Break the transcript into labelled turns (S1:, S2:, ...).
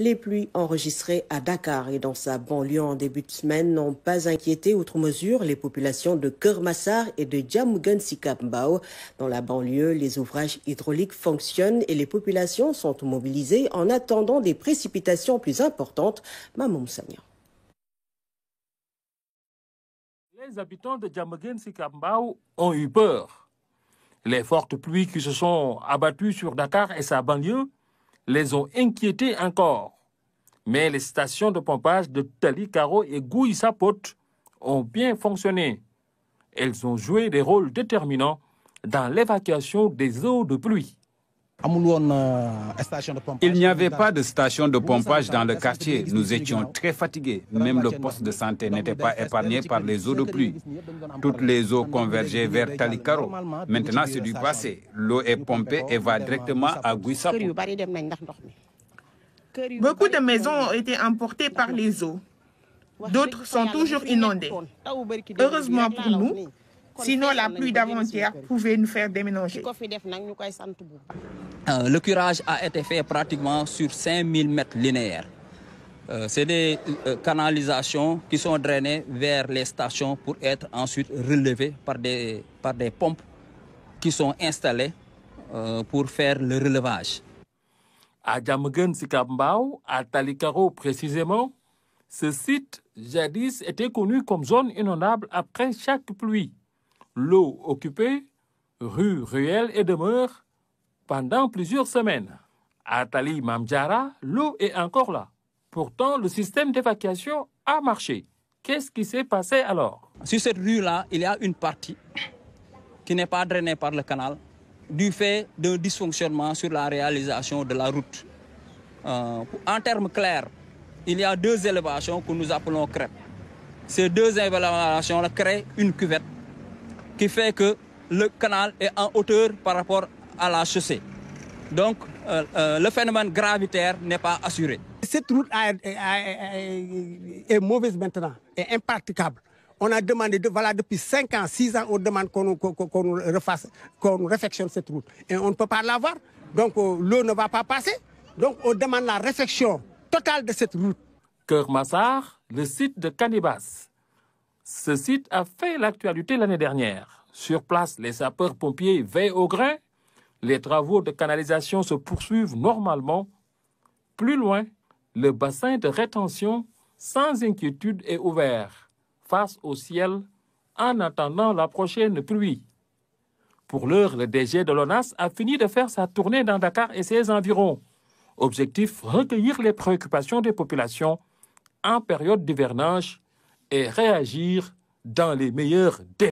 S1: Les pluies enregistrées à Dakar et dans sa banlieue en début de semaine n'ont pas inquiété outre mesure les populations de Kermassar et de Djamougan Sikambao. Dans la banlieue, les ouvrages hydrauliques fonctionnent et les populations sont mobilisées en attendant des précipitations plus importantes. Mamoum Sanya.
S2: Les habitants de ont eu peur. Les fortes pluies qui se sont abattues sur Dakar et sa banlieue les ont inquiétés encore. Mais les stations de pompage de Tali Karo et Gouy Sapot ont bien fonctionné. Elles ont joué des rôles déterminants dans l'évacuation des eaux de pluie.
S3: Il n'y avait pas de station de pompage dans le quartier. Nous étions très fatigués. Même le poste de santé n'était pas épargné par les eaux de pluie. Toutes les eaux convergeaient vers Talikaro. Maintenant, c'est du passé. L'eau est pompée et va directement à Guissapo.
S4: Beaucoup de maisons ont été emportées par les eaux. D'autres sont toujours inondées. Heureusement pour nous, Sinon, la pluie d'avant-hier pouvait nous faire déménager.
S5: Le curage a été fait pratiquement sur 5000 mètres linéaires. C'est des canalisations qui sont drainées vers les stations pour être ensuite relevées par des, pompes qui sont installées pour faire le relevage.
S2: À Djamgen Sikambao, à Talikaro précisément, ce site jadis était connu comme zone inondable après chaque pluie l'eau occupée, rue, ruelle et demeure pendant plusieurs semaines. À Tali Mamdjara, l'eau est encore là. Pourtant, le système d'évacuation a marché. Qu'est-ce qui s'est passé alors?
S5: Sur cette rue-là, il y a une partie qui n'est pas drainée par le canal du fait d'un dysfonctionnement sur la réalisation de la route. Euh, en termes clairs, il y a deux élévations que nous appelons crêpes. Ces deux élévations créent une cuvette qui fait que le canal est en hauteur par rapport à la chaussée. Donc, euh, euh, le phénomène gravitaire n'est pas assuré.
S6: Cette route est mauvaise maintenant, est impraticable. On a demandé, de, voilà, depuis 5 ans, 6 ans, on demande qu'on qu refasse, qu'on réfectionne cette route. Et on ne peut pas l'avoir. Donc, l'eau ne va pas passer. Donc, on demande la réfection totale de cette route.
S2: Kermassar, le site de Canibas, ce site a fait l'actualité l'année dernière. Sur place, les sapeurs-pompiers veillent au grain. Les travaux de canalisation se poursuivent normalement. Plus loin, le bassin de rétention, sans inquiétude, est ouvert face au ciel en attendant la prochaine pluie. Pour l'heure, le DG de l'ONAS a fini de faire sa tournée dans Dakar et ses environs. Objectif, recueillir les préoccupations des populations en période d'hivernage et réagir dans les meilleurs délais.